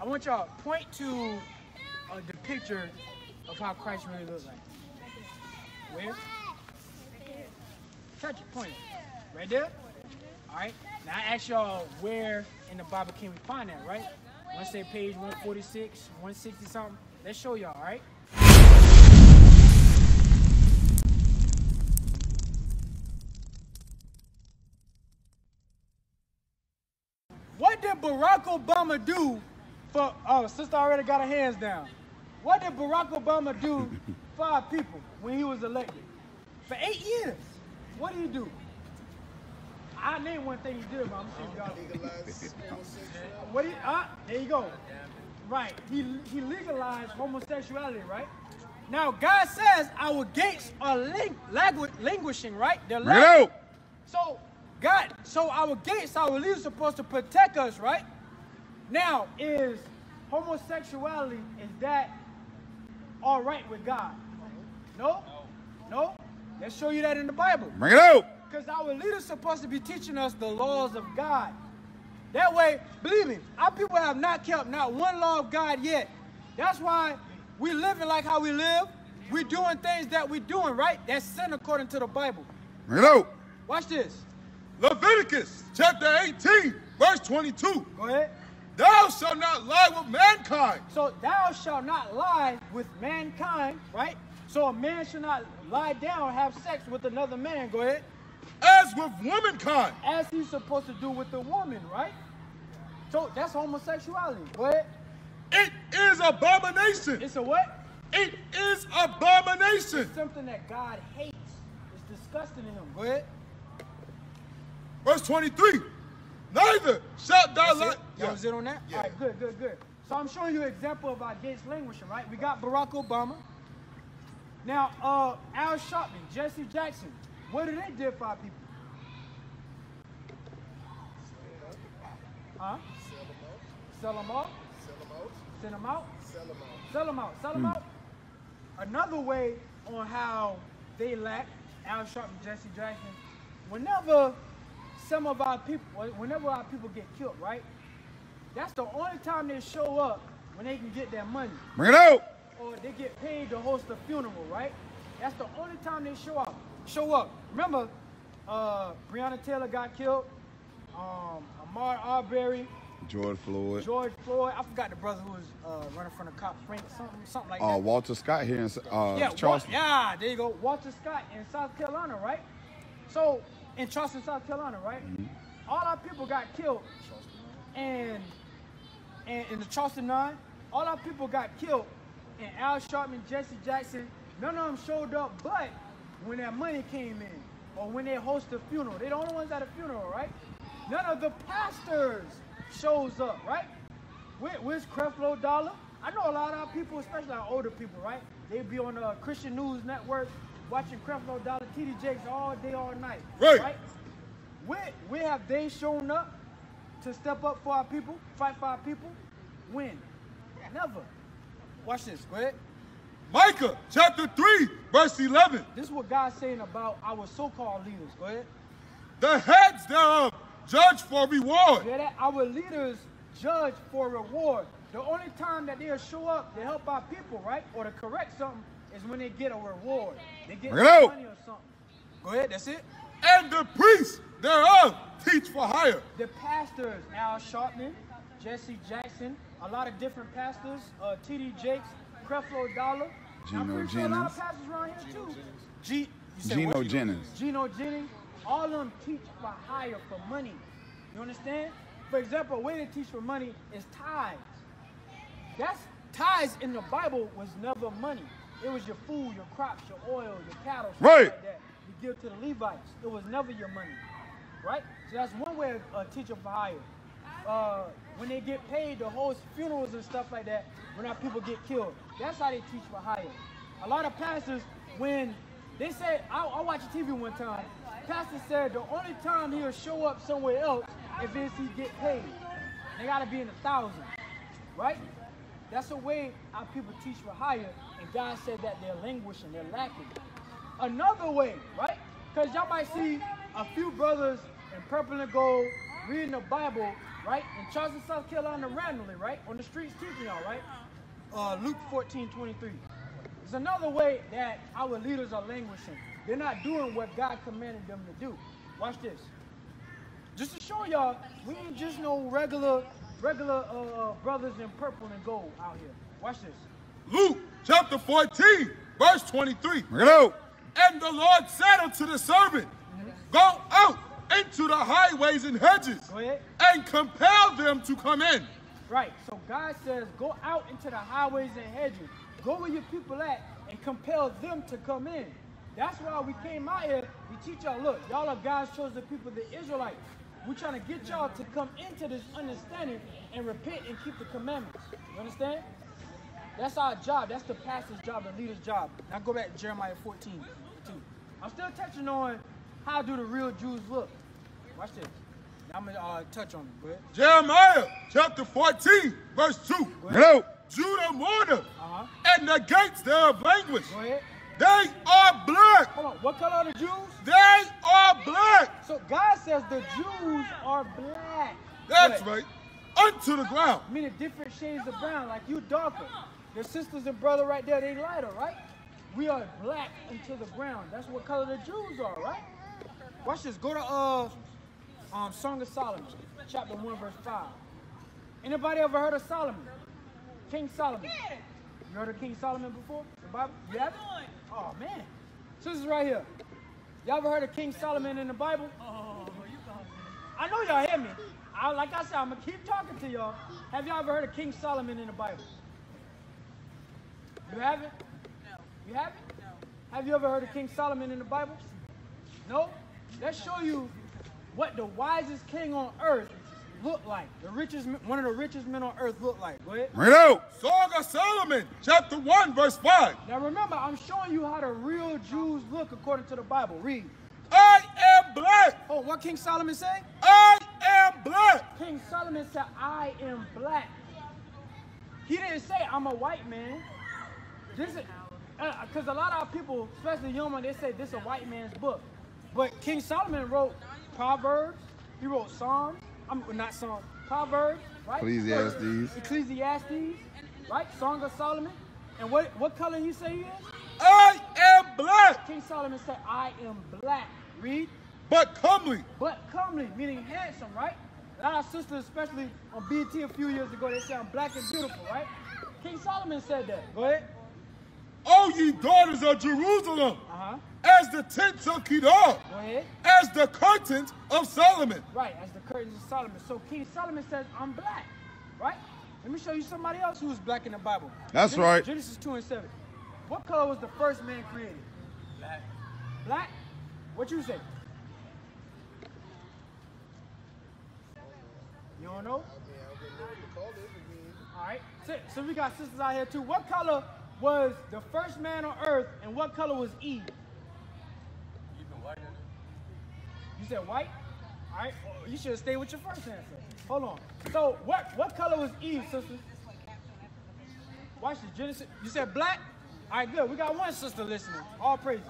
I want y'all point to uh, the picture of how Christ really looks like. Where? Touch it, point it. Right there? All right. Now I ask y'all where in the Bible can we find that, right? Let's say page 146, 160 something. Let's show y'all, all right? What did Barack Obama do for, oh, sister already got her hands down. What did Barack Obama do for our people when he was elected? For eight years. What did he do? I name one thing he did, but I'm gonna see if y'all. What he? Ah, there you go. Right. He he legalized homosexuality, right? Now God says our gates are ling- langu- languishing, right? They're Bring it languishing. out. So God, so our gates, our leaders supposed to protect us, right? Now, is homosexuality is that all right with God? No? No? Let's show you that in the Bible. Bring it out. Because our leaders supposed to be teaching us the laws of God. That way, believe me, our people have not kept not one law of God yet. That's why we living like how we live. we doing things that we doing, right? That's sin according to the Bible. Bring it out. Watch this. Leviticus chapter 18, verse 22. Go ahead. Thou shalt not lie with mankind. So thou shalt not lie with mankind, right? So a man should not lie down, and have sex with another man. Go ahead. as with womankind. As he's supposed to do with the woman, right? So that's homosexuality. Go ahead. It is abomination. It's a what? It is abomination. It's something that God hates. It's disgusting to him. Go ahead. Verse 23. Neither shalt thou lie. it? That was it on that? Yeah. All right, good, good, good. So I'm showing you an example of our gates languishing, right? We got Barack Obama. Now, uh, Al Sharpton, Jesse Jackson, what did they do for our people? Sell them up. Huh? Sell them out? Sell 'em up. Sell them out. Sell them out? Sell them out. Sell 'em out. Sell them out. Another way on how they lack Al Sharpton, Jesse Jackson, whenever some of our people, whenever our people get killed, right? That's the only time they show up when they can get their money Bring it out. or they get paid to host a funeral, right? That's the only time they show up. Show up. Remember, uh, Breonna Taylor got killed. Um, Ahmaud Arbery, George Floyd. George Floyd. I forgot the brother who was uh, running from the cop, Frank, something, something like Uh, that. Walter Scott here in uh, Yeah, Wa- Charleston. yeah, there you go. Walter Scott in South Carolina, right? So in Charleston, South Carolina, right? All our people got killed, and and in the Charleston Nine, all our people got killed, and Al Sharpton, Jesse Jackson, none of them showed up. But when that money came in, or when they host a funeral, they're the only ones at a funeral, right? None of the pastors shows up, right? Where, where's Creflo Dollar? I know a lot of our people, especially our older people, right? They be on the Christian News Network watching Creflo Dollar, TD Jakes all day, all night. Right. Where, where have they shown up to step up for our people, fight for our people? When? Never. Watch this. Go ahead. Micah chapter 3, verse 11. This is what God's saying about our so-called leaders. Go ahead. The heads thereof judge for reward. Yeah, that our leaders judge for reward. The only time that they'll show up to help our people, right, or to correct something, is when they get a reward. They get Bring it out. money or something. Go ahead. That's it. And the priests thereof teach for hire. The pastors, Al Sharpton, Jesse Jackson, a lot of different pastors, uh, T.D. Jakes, Creflo Dollar. I'm Gino pretty sure a lot of Jennings. pastors around here too. G, you said Gino what? Jennings. Gino Jennings, all of them teach for hire for money. You understand? For example, a way to teach for money is tithes. That's tithes in the Bible was never money. It was your food, your crops, your oil, your cattle, Right. like that. You give to the Levites. It was never your money, right? So that's one way of uh, teaching for hire. Uh, when they get paid to host funerals and stuff like that, when our people get killed, that's how they teach for hire. A lot of pastors, when they said, I, I watched TV one time. Pastor said the only time he'll show up somewhere else is if it's he get paid. They gotta be in the thousands, right? That's a way our people teach for hire, and God said that they're languishing, they're lacking. Another way, right? Because y'all might see a few brothers in purple and gold reading the Bible, right? In Charleston, South Carolina, randomly, right? On the streets teaching y'all, right? Uh, Luke 14, 23. It's another way that our leaders are languishing. They're not doing what God commanded them to do. Watch this. Just to show y'all, we ain't just no regular, regular uh, brothers in purple and gold out here. Watch this. Luke chapter 14, verse 23. Bring it out. And the Lord said unto the servant, Go out into the highways and hedges and compel them to come in. Right. So God says, go out into the highways and hedges. Go where your people at and compel them to come in. That's why we came out here. We teach y'all, look, y'all are God's chosen people, the Israelites. We're trying to get y'all to come into this understanding and repent and keep the commandments. You understand? That's our job. That's the pastor's job, the leader's job. Now go back to Jeremiah 14. 2. I'm still touching on how do the real Jews look. Watch this. Now I'm going to uh, touch on it. Go ahead. Jeremiah chapter 14, verse 2. Bring it out. Judah mourneth, Uh-huh. and the gates thereof languish. Go ahead. They are black. Hold on. What color are the Jews? They are black. So God says the Jews are black. That's right. Unto the ground. Meaning different shades of brown, like you darker. Your sisters and brother right there, they lighter, right? We are black into the ground. That's what color the Jews are, right? Watch this. Go to uh um Song of Solomon, chapter 1, verse 5. Anybody ever heard of Solomon? King Solomon. You heard of King Solomon before? The Bible? Haven't? Oh man. So this is right here. Y'all ever heard of King Solomon in the Bible? I know y'all hear me. I, like I said, I'm gonna keep talking to y'all. Have y'all ever heard of King Solomon in the Bible? You haven't? No. You haven't? No. Have you ever heard of King Solomon in the Bible? No? Let's show you what the wisest king on earth looked like. The richest, one of the richest men on earth look like. Go ahead. Bring it out. Song of Solomon, chapter 1, verse 5. Now remember, I'm showing you how the real Jews look according to the Bible. Read. I am black. Oh, what King Solomon say? I am black. King Solomon said, I am black. He didn't say, I'm a white man. This is, uh, because a lot of our people, especially young ones, they say this is a white man's book. But King Solomon wrote Proverbs, he wrote Psalms, I'm not Psalms, Proverbs, right? Ecclesiastes. Ecclesiastes, right? Song of Solomon. And what, what color you say he is? I am black, King Solomon said, I am black. Read. but comely. But comely, meaning handsome, right? A lot of sisters, especially on BT a few years ago, they say I'm black and beautiful, right? King Solomon said that. Go ahead. O ye daughters of Jerusalem, Uh-huh. As the tents of Kedar, Go ahead. as the curtains of Solomon. Right, as the curtains of Solomon. So King Solomon says, I'm black, right? Let me show you somebody else who's black in the Bible. That's Genesis- right. Genesis 2 and 7. What color was the first man created? Black. Black? What you say? You don't know? All right. So, so we got sisters out here too. What color was the first man on earth and what color was Eve? You said white? All right. Oh, You should have stayed with your first answer. Hold on. So what what color was Eve, sister? Watch this. Genesis. You said black? All right, good. We got one sister listening. All praises.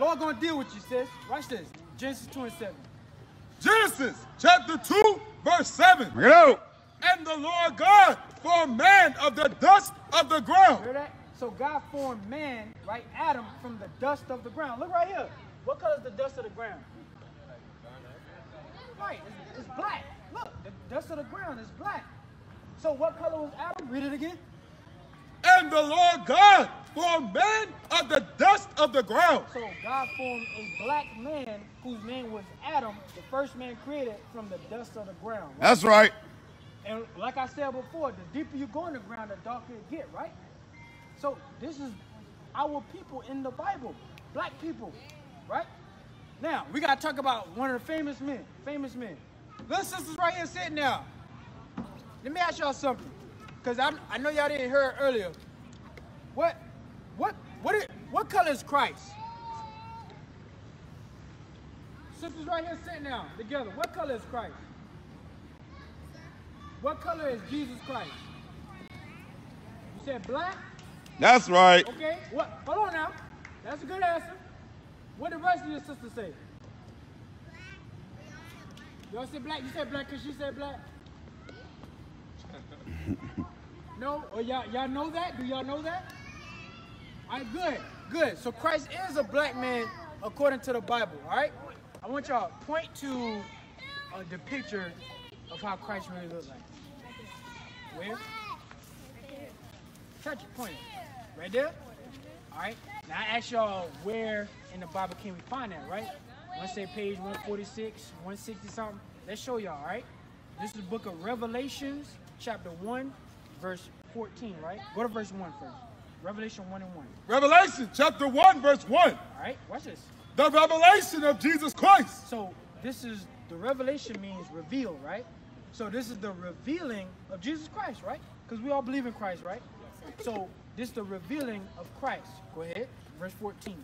Lord gonna deal with you, sis. Watch this. Genesis 2 and 7. Genesis chapter 2, verse 7. Bring it out. And the Lord God formed man of the dust of the ground. Hear that? So God formed man, right? Adam from the dust of the ground. Look right here. What color is the dust of the ground? Right, it's, it's black. Look, the dust of the ground is black. So what color was Adam? Read it again. And the Lord God formed man of the dust of the ground. So God formed a black man whose name was Adam, the first man created from the dust of the ground. right? That's right. And like I said before, the deeper you go in the ground, the darker it get, right? So this is our people in the Bible, black people, right? Now we gotta talk about one of the famous men, famous men. Little sisters right here sitting now. Let me ask y'all something, cause I I know y'all didn't hear it earlier. What what what is, what color is Christ? Sisters right here sitting now together. What color is Christ? What color is Jesus Christ? You said black? That's right. Okay. What? Hold on now. That's a good answer. What the rest of your sisters say? Y'all said black. You said black because she said black. No? Or y'all y'all know that? Do y'all know that? All right, good, good. So Christ is a black man according to the Bible. All right. I want y'all to point to uh, the picture of how Christ really looks like. Where? Touch it. Point it. Right there. All right. Now I ask y'all where in the Bible can we find that? Right. Let's say page 146, 160 something. Let's show y'all. All right. This is the book of Revelations, chapter 1, verse 14, right? Go to verse 1 first. Revelation 1 and 1. Revelation chapter 1, verse 1. All right, watch this. The revelation of Jesus Christ. So this is, the revelation means reveal, right? So this is the revealing of Jesus Christ, right? Because we all believe in Christ, right? So this is the revealing of Christ. Go ahead, verse 14.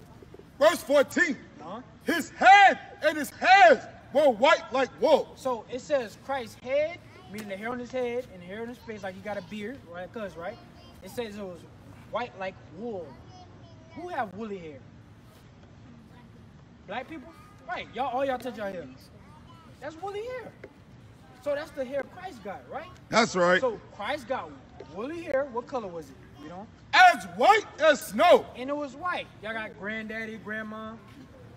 Verse 14. Uh-huh. His head and his hairs were white like wool. So it says Christ's head, meaning the hair on his head and the hair on his face, like he got a beard, right? Cuz, right? It says it was white like wool. Who have woolly hair? Black people? Right. Y'all all y'all touch your hair. That's woolly hair. So that's the hair Christ got, right? That's right. So Christ got woolly hair. What color was it? You know? As white as snow. And it was white. Y'all got granddaddy, grandma.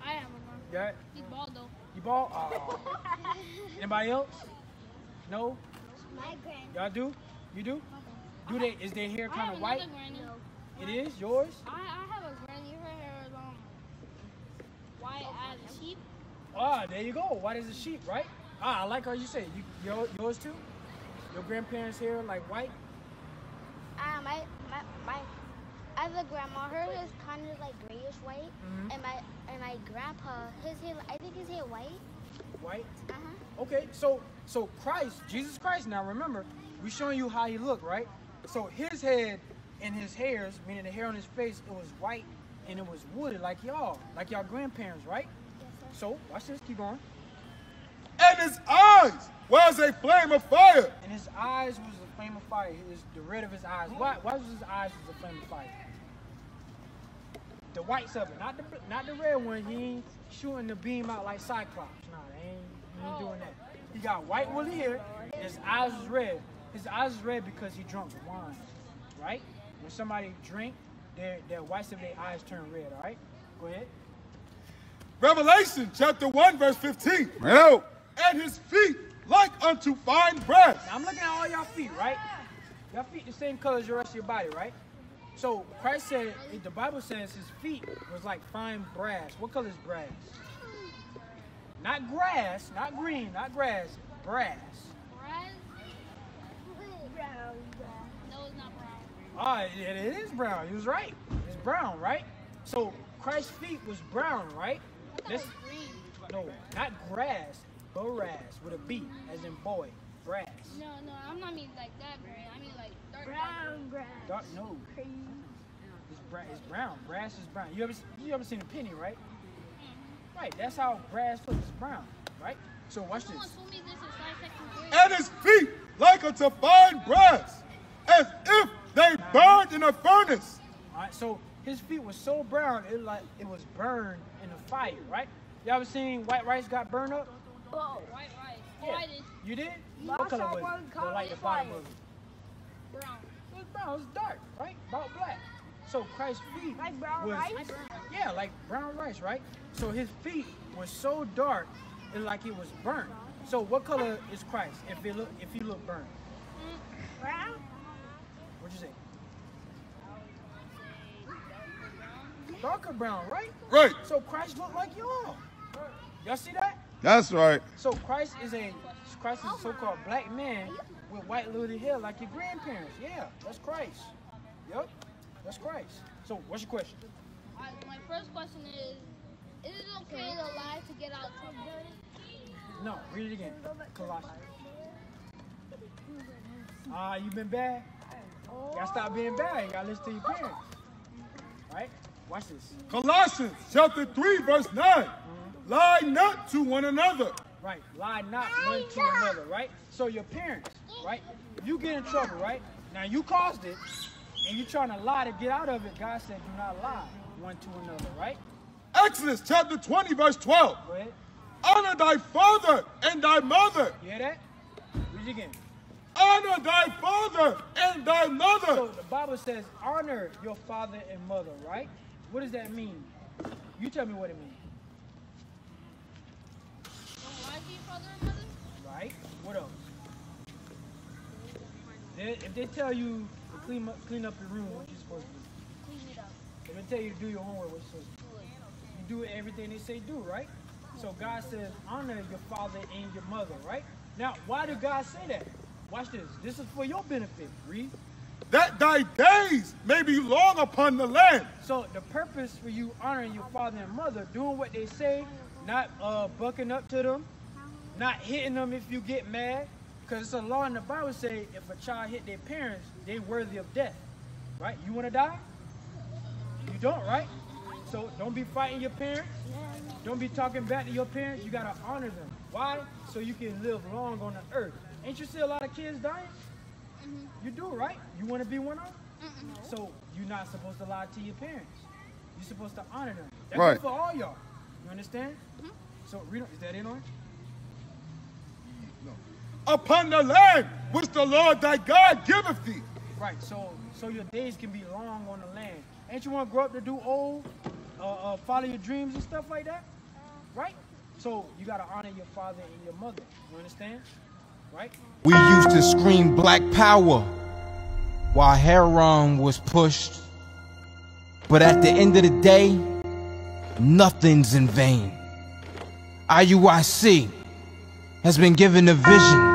I have one. You got He's bald though. you bald? Oh. Anybody else? No? My grand. Y'all do? You do? Do they? Is their hair kind of white? granny. It is yours. I, I have a granny. Her hair is um white as a sheep. Ah, there you go. White as a sheep, right? Ah, I like how you say it. you your, yours too. Your grandparents' hair like white. Uh, my, my, a grandma, her is kind of like grayish white, Mhm. and my, and my grandpa, his hair, I think his hair white. White. Uh huh. Okay, so so Christ, Jesus Christ. Now remember, we showing you how he looked, right? So his head and his hairs, meaning the hair on his face, it was white and it was wooded like y'all, like y'all grandparents, right? Yes, sir. So watch this. Keep going. And his eyes was a flame of fire. And his eyes was a flame of fire. His, the red of his eyes. Why, why was his eyes was a flame of fire? The whites of it, not the not the red one. He ain't shooting the beam out like Cyclops. Nah, they ain't, he ain't doing that. He got white woolly hair. His eyes is red. His eyes is red because he drunk wine, right? When somebody drink, their their whites of their eyes turn red. All right, go ahead. Revelation chapter 1, verse 15. Yo. And his feet like unto fine brass. Now I'm looking at all y'all feet, right? Y'all feet the same color as the rest of your body, right? So Christ said, the Bible says his feet was like fine brass. What color is brass? Not grass, not green, not grass, brass. Brown. No, it's not brown. Ah, it, it is brown. He was right. It's brown, right? So Christ's feet was brown, right? This, green. no, not grass, brass with a B, as in boy, brass. No, no, I'm not mean like that green. I mean like dark Brown grass. Dark, no, it's, bra- it's brown. Brass is brown. You ever you ever seen a penny, right? Mm-hmm. Right. That's how brass looks. It's brown, right? So watch Someone this. told me this is five second. And his feet like unto fine brass. As if they burned in a furnace. All right. So his feet was so brown, it like it was burned in a fire, right? Y'all ever seen white rice got burned up? White rice. Oh, I did. You did? Last what color time was it? The light the bottom fire. of it. Brown. It was brown. It was dark, right? About black. So Christ's feet Like brown was rice? yeah, like brown rice, right? So his feet was so dark, it like it was burnt. So what color is Christ? If it look, if he look burnt, Brown? what'd you say? Darker brown, right? Right. So Christ looked like y'all. Y'all see that? That's right. So Christ is a Christ is a so-called black man with white little hair like your grandparents. Yeah, that's Christ. Yep, that's Christ. So what's your question? Alright, my first question is: Is it okay to lie to get out? No, read it again. Colossians. Ah, you been bad? Gotta stop being bad. You gotta listen to your parents. Right? Watch this. Colossians chapter 3, verse 9. Lie not to one another. Right. Lie not one to another, right? So your parents, right? If you get in trouble, right? Now you caused it, and you're trying to lie to get out of it. God said, do not lie one to another, right? Exodus chapter 20, verse 12. Go ahead. Honor thy father and thy mother. You hear that? Read it again. honor thy father and thy mother. So the Bible says, honor your father and mother, right? What does that mean? You tell me what it means, Don't lie to your father and mother. right? What else? They- if they tell you to clean up, clean up your room, what you supposed to do? Clean it up. If they tell you to do your homework, what you supposed to do? You do everything they say do, right? So God says, honor your father and your mother, right? Now, why did God say that? Watch this. This is for your benefit, read. That thy days may be long upon the land. So the purpose for you honoring your father and mother, doing what they say, not uh, bucking up to them, not hitting them if you get mad, because it's a law in the Bible say if a child hit their parents, they worthy of death, right? You want to die? You don't, right? So don't be fighting your parents. Don't be talking back to your parents. You gotta honor them. Why? So you can live long on the earth. Ain't you see a lot of kids dying? Mm-hmm. You do, right? You want to be one of them? So you're not supposed to lie to your parents. You're supposed to honor them. That's Right. for all y'all. You understand? Mm-hmm. So read on. Is that in on? Upon the land which the Lord thy God giveth thee. Right. So so your days can be long on the land. Ain't you want to grow up to do old, uh, uh, follow your dreams and stuff like that? Right. So you gotta honor your father and your mother. You understand? Right. We used to scream black power while heroin was pushed. But at the end of the day, nothing's in vain. IUIC has been given a vision.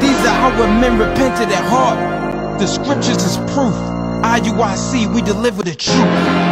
These are how our men repented at heart. The scriptures is proof. IUIC, we deliver the truth.